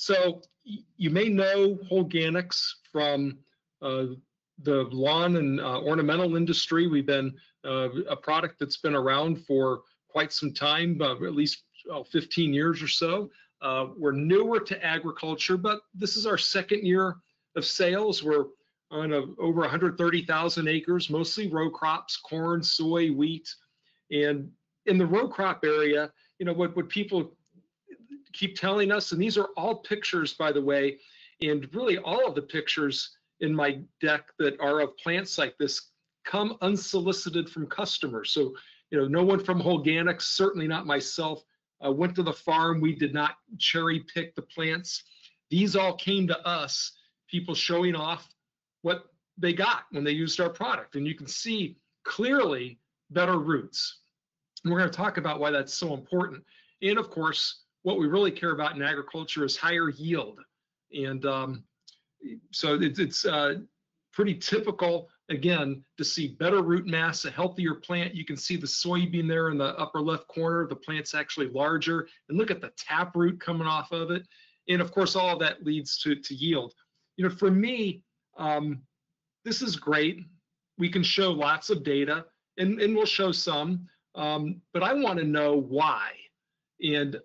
So you may know Holganix from uh, the lawn and uh, ornamental industry. We've been uh, a product that's been around for quite some time, uh, at least 15 years or so. Uh, we're newer to agriculture, but this is our second year of sales. We're on a, over 130,000 acres, mostly row crops, corn, soy, wheat. And in the row crop area, you know, what, what people keep telling us, and these are all pictures, by the way, and really all of the pictures in my deck that are of plants like this come unsolicited from customers. So, you know, no one from Holganix, certainly not myself, uh, went to the farm. We did not cherry pick the plants. These all came to us, people showing off what they got when they used our product. And you can see clearly better roots. And we're going to talk about why that's so important. And of course, what we really care about in agriculture is higher yield. And um, so it's, it's uh, pretty typical, again, to see better root mass, a healthier plant. You can see the soybean there in the upper left corner. The plant's actually larger. And look at the tap root coming off of it. And of course, all of that leads to, to yield. You know, for me, um, this is great. We can show lots of data, and, and we'll show some, um, but I want to know why. And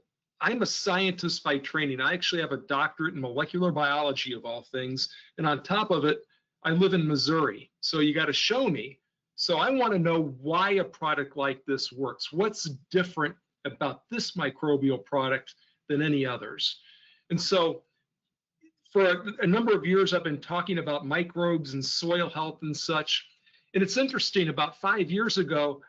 I'm a scientist by training. I actually have a doctorate in molecular biology of all things. And on top of it, I live in Missouri. So you got to show me. So I want to know why a product like this works. What's different about this microbial product than any others? And so for a, number of years, I've been talking about microbes and soil health and such. And it's interesting, about five years ago,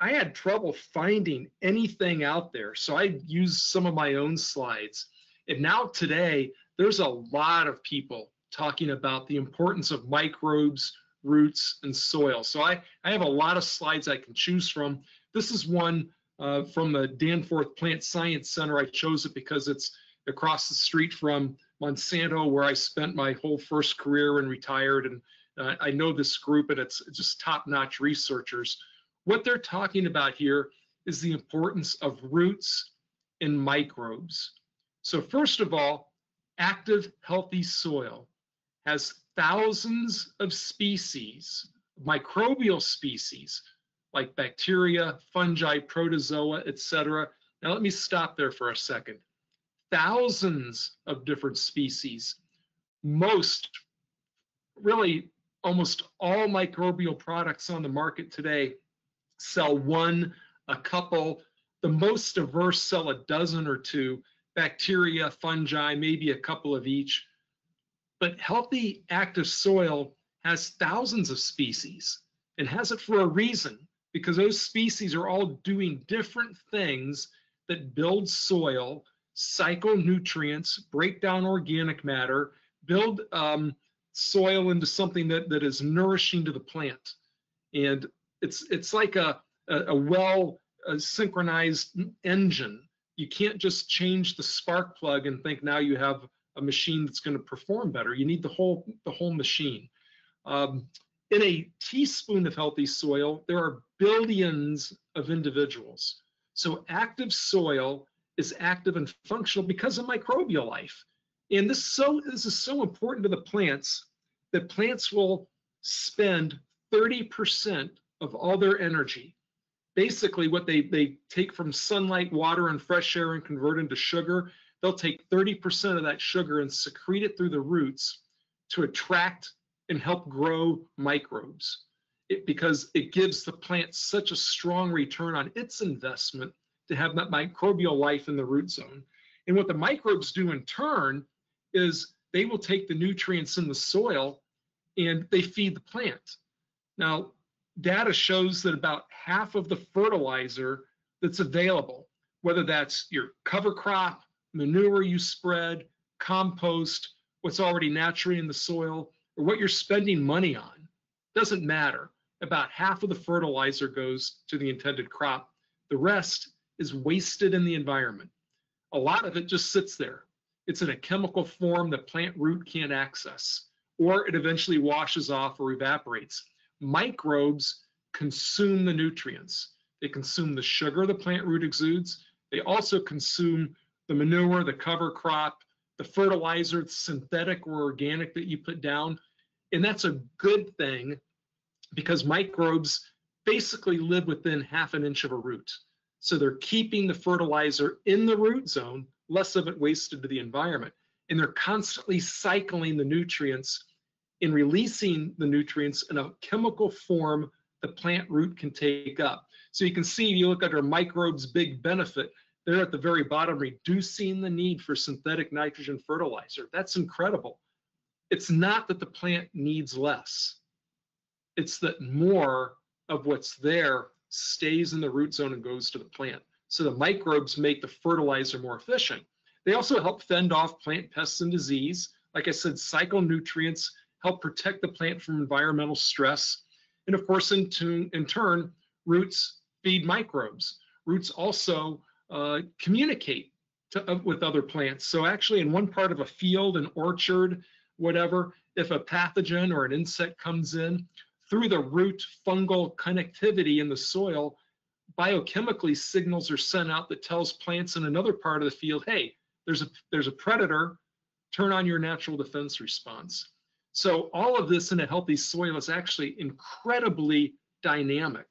I had trouble finding anything out there. So I used some of my own slides. And now today, there's a lot of people talking about the importance of microbes, roots, and soil. So I, I have a lot of slides I can choose from. This is one uh, from the Danforth Plant Science Center. I chose it because it's across the street from Monsanto, where I spent my whole first career and retired. And uh, I know this group, and it's just top-notch researchers. What they're talking about here is the importance of roots and microbes. So first of all, active, healthy soil has thousands of species, microbial species, like bacteria, fungi, protozoa, etc. Now let me stop there for a second. Thousands of different species. Most, really almost all microbial products on the market today sell one, a couple. The most diverse sell a dozen or two, bacteria, fungi, maybe a couple of each. But healthy active soil has thousands of species and has it for a reason because those species are all doing different things that build soil, cycle nutrients, break down organic matter, build um, soil into something that, that is nourishing to the plant. And it's it's like a a, a well a synchronized engine. You can't just change the spark plug and think now you have a machine that's going to perform better. You need the whole the whole machine. Um, in a teaspoon of healthy soil, there are billions of individuals. So active soil is active and functional because of microbial life. And this so this is so important to the plants that plants will spend 30% of all their energy. Basically, what they, they take from sunlight, water, and fresh air and convert into sugar, they'll take 30% of that sugar and secrete it through the roots to attract and help grow microbes. It, because it gives the plant such a strong return on its investment to have that microbial life in the root zone. And what the microbes do in turn is they will take the nutrients in the soil and they feed the plant. Now, data shows that about half of the fertilizer that's available, whether that's your cover crop, manure you spread, compost, what's already naturally in the soil, or what you're spending money on, doesn't matter. About half of the fertilizer goes to the intended crop. The rest is wasted in the environment. A lot of it just sits there. It's in a chemical form that plant root can't access, or it eventually washes off or evaporates microbes consume the nutrients. They consume the sugar the plant root exudes. They also consume the manure, the cover crop, the fertilizer, synthetic or organic that you put down. And that's a good thing because microbes basically live within half an inch of a root. So they're keeping the fertilizer in the root zone, less of it wasted to the environment. And they're constantly cycling the nutrients and releasing the nutrients in a chemical form the plant root can take up. So you can see, you look under microbes' big benefit, they're at the very bottom, reducing the need for synthetic nitrogen fertilizer. That's incredible. It's not that the plant needs less. It's that more of what's there stays in the root zone and goes to the plant. So the microbes make the fertilizer more efficient. They also help fend off plant pests and disease. Like I said, cycle nutrients help protect the plant from environmental stress. And of course, in, tune, in turn, roots feed microbes. Roots also uh, communicate to, uh, with other plants. So actually in one part of a field, an orchard, whatever, if a pathogen or an insect comes in, through the root fungal connectivity in the soil, biochemically signals are sent out that tells plants in another part of the field, hey, there's a, there's a predator, turn on your natural defense response. So all of this in a healthy soil is actually incredibly dynamic.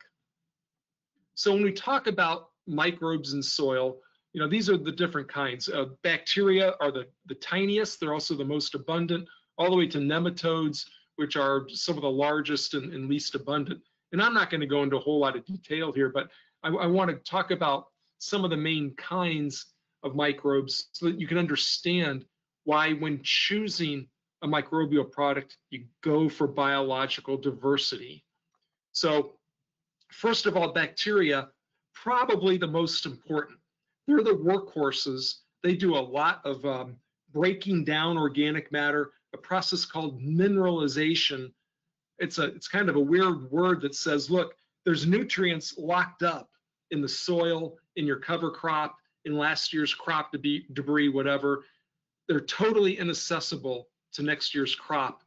So when we talk about microbes in soil, you know, these are the different kinds. Uh, bacteria are the, the tiniest, they're also the most abundant, all the way to nematodes, which are some of the largest and, and least abundant. And I'm not going to go into a whole lot of detail here, but I, I want to talk about some of the main kinds of microbes so that you can understand why when choosing a microbial product, you go for biological diversity. So first of all, bacteria, probably the most important. They're the workhorses. They do a lot of um, breaking down organic matter a process called mineralization. It's a it's kind of a weird word that says, look, there's nutrients locked up in the soil, in your cover crop, in last year's crop debris, whatever. They're totally inaccessible to next year's crop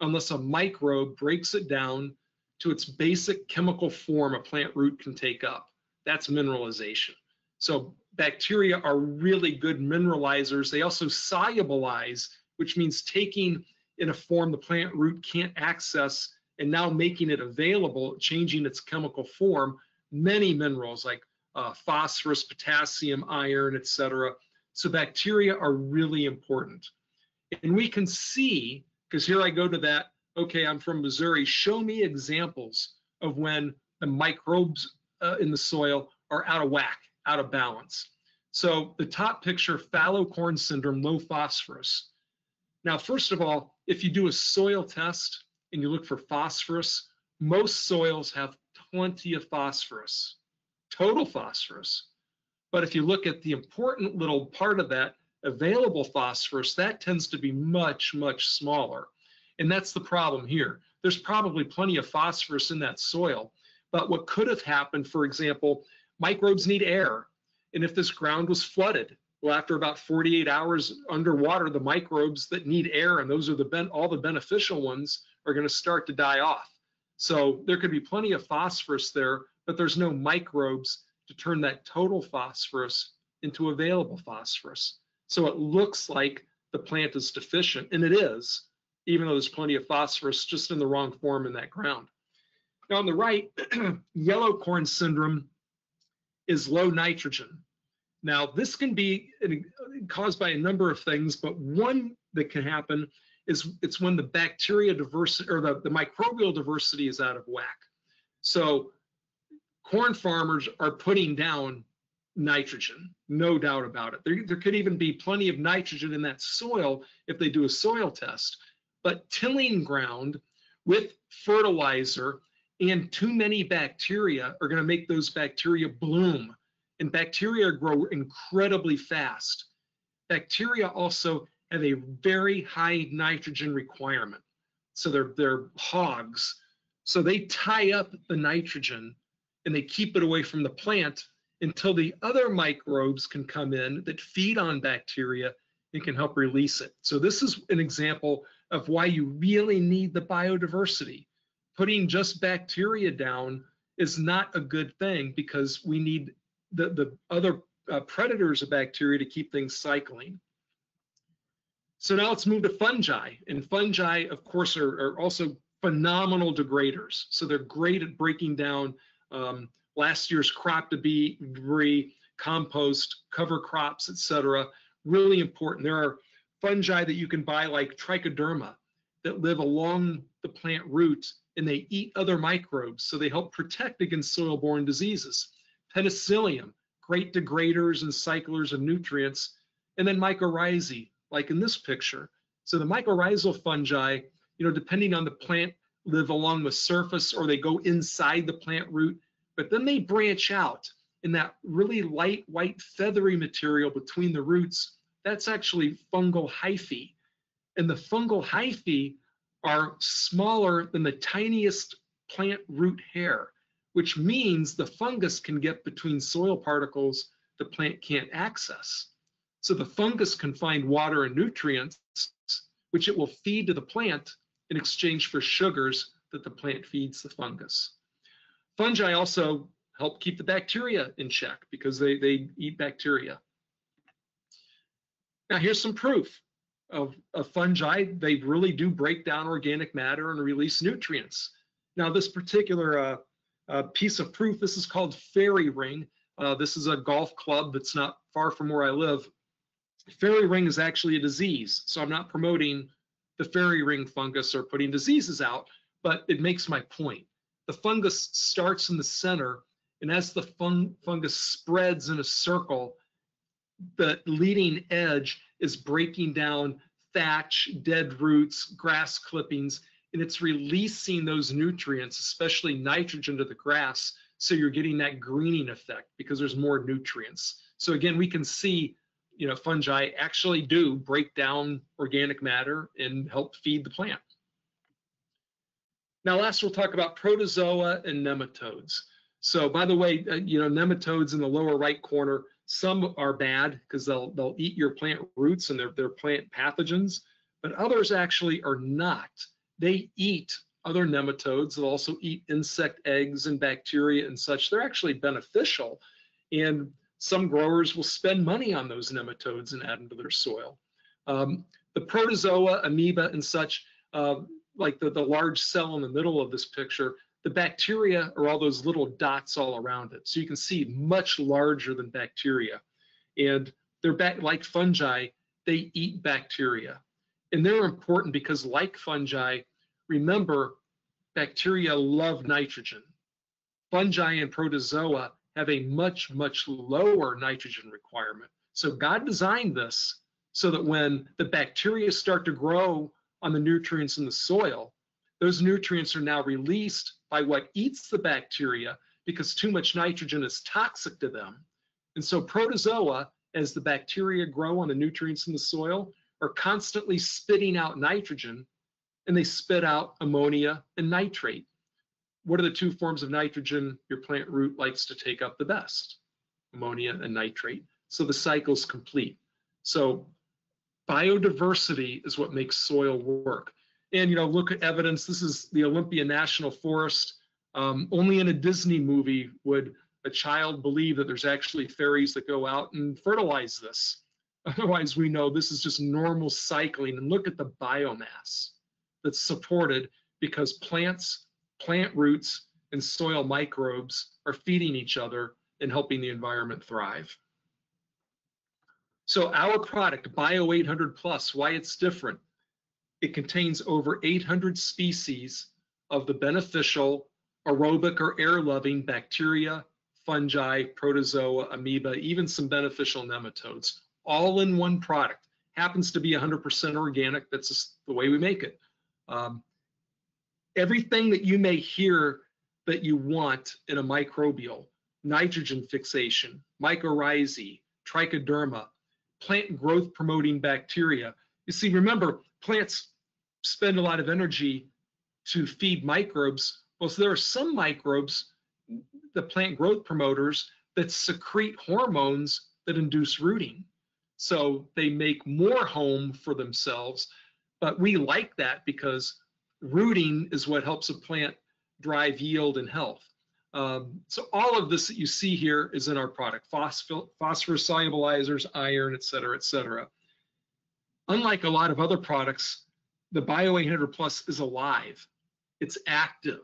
unless a microbe breaks it down to its basic chemical form a plant root can take up. That's mineralization. So bacteria are really good mineralizers. They also solubilize which means taking in a form the plant root can't access and now making it available, changing its chemical form, many minerals like uh, phosphorus, potassium, iron, etc. So bacteria are really important. And we can see, because here I go to that, okay, I'm from Missouri, show me examples of when the microbes uh, in the soil are out of whack, out of balance. So the top picture, fallow corn syndrome, low phosphorus. Now, first of all, if you do a soil test and you look for phosphorus, most soils have plenty of phosphorus, total phosphorus. But if you look at the important little part of that, available phosphorus, that tends to be much, much smaller. And that's the problem here. There's probably plenty of phosphorus in that soil. But what could have happened, for example, microbes need air. And if this ground was flooded, well, after about 48 hours underwater, the microbes that need air, and those are the all the beneficial ones, are going to start to die off. So there could be plenty of phosphorus there, but there's no microbes to turn that total phosphorus into available phosphorus. So it looks like the plant is deficient, and it is, even though there's plenty of phosphorus just in the wrong form in that ground. Now on the right, yellow corn syndrome is low nitrogen. Now, this can be caused by a number of things, but one that can happen is it's when the bacteria diversity or the, the microbial diversity is out of whack. So corn farmers are putting down nitrogen, no doubt about it. There, there could even be plenty of nitrogen in that soil if they do a soil test. But tilling ground with fertilizer and too many bacteria are going to make those bacteria bloom and bacteria grow incredibly fast. Bacteria also have a very high nitrogen requirement. So they're, they're hogs. So they tie up the nitrogen and they keep it away from the plant until the other microbes can come in that feed on bacteria and can help release it. So this is an example of why you really need the biodiversity. Putting just bacteria down is not a good thing because we need the, the other uh, predators of bacteria to keep things cycling. So now let's move to fungi. And fungi, of course, are, are also phenomenal degraders. So they're great at breaking down um, last year's crop to be debris, compost, cover crops, etc. Really important. There are fungi that you can buy like trichoderma that live along the plant root and they eat other microbes, so they help protect against soil-borne diseases. Penicillium, great degraders and cyclers of nutrients, and then mycorrhizae, like in this picture. So the mycorrhizal fungi, you know, depending on the plant, live along the surface or they go inside the plant root, but then they branch out in that really light white feathery material between the roots. That's actually fungal hyphae. And the fungal hyphae are smaller than the tiniest plant root hair, which means the fungus can get between soil particles the plant can't access. So the fungus can find water and nutrients, which it will feed to the plant in exchange for sugars that the plant feeds the fungus. Fungi also help keep the bacteria in check because they, they eat bacteria. Now here's some proof of, of fungi, they really do break down organic matter and release nutrients. Now, this particular uh, uh, piece of proof, this is called fairy ring. Uh, this is a golf club that's not far from where I live. Fairy ring is actually a disease, so I'm not promoting the fairy ring fungus or putting diseases out, but it makes my point. The fungus starts in the center, and as the fun fungus spreads in a circle, the leading edge is breaking down thatch, dead roots, grass clippings, and it's releasing those nutrients, especially nitrogen to the grass. So you're getting that greening effect because there's more nutrients. So again, we can see, you know, fungi actually do break down organic matter and help feed the plant. Now, last we'll talk about protozoa and nematodes. So by the way, uh, you know, nematodes in the lower right corner, some are bad because they'll they'll eat your plant roots and they're they're plant pathogens, but others actually are not. They eat other nematodes. They'll also eat insect eggs and bacteria and such. They're actually beneficial, and some growers will spend money on those nematodes and add them to their soil. Um, the protozoa, amoeba, and such, uh, like the, the large cell in the middle of this picture, the bacteria are all those little dots all around it. So you can see much larger than bacteria. And they're back, like fungi, they eat bacteria. And they're important because like fungi, remember, bacteria love nitrogen. Fungi and protozoa have a much, much lower nitrogen requirement. So God designed this so that when the bacteria start to grow on the nutrients in the soil, those nutrients are now released by what eats the bacteria because too much nitrogen is toxic to them. And so protozoa, as the bacteria grow on the nutrients in the soil, are constantly spitting out nitrogen and they spit out ammonia and nitrate. What are the two forms of nitrogen your plant root likes to take up the best? Ammonia and nitrate. So the cycle's complete. So biodiversity is what makes soil work. And you know look at evidence. This is the olympic national forest. Um, only in a disney movie would a child believe that there's actually fairies that go out and fertilize this. Otherwise we know this is just normal cycling. And look at the biomass that's supported because plants plant roots and soil microbes are feeding each other and helping the environment thrive so our product bio 800 plus why it's different it contains over 800 species of the beneficial aerobic or air-loving bacteria, fungi, protozoa, amoeba, even some beneficial nematodes, all in one product. Happens to be 100% organic. That's just the way we make it. Um, everything that you may hear that you want in a microbial, nitrogen fixation, mycorrhizae, trichoderma, plant growth promoting bacteria. You see, remember, plants spend a lot of energy to feed microbes. Well, so there are some microbes, the plant growth promoters, that secrete hormones that induce rooting. So they make more home for themselves. But we like that because rooting is what helps a plant drive yield and health. Um, so all of this that you see here is in our product, phosphorus solubilizers, iron, et cetera, et cetera. unlike a lot of other products, the Bio 800 Plus is alive. It's active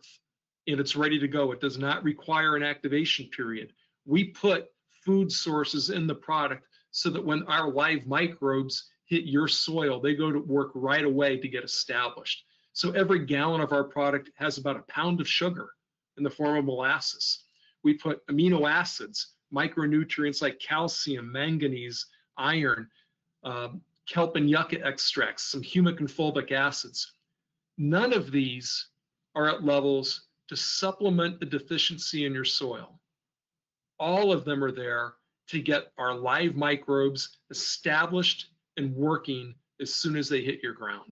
and it's ready to go. It does not require an activation period. We put food sources in the product so that when our live microbes hit your soil, they go to work right away to get established. So every gallon of our product has about a pound of sugar in the form of molasses. We put amino acids, micronutrients like calcium, manganese, iron, um, kelp and yucca extracts, some humic and fulvic acids. None of these are at levels to supplement the deficiency in your soil. All of them are there to get our live microbes established and working as soon as they hit your ground.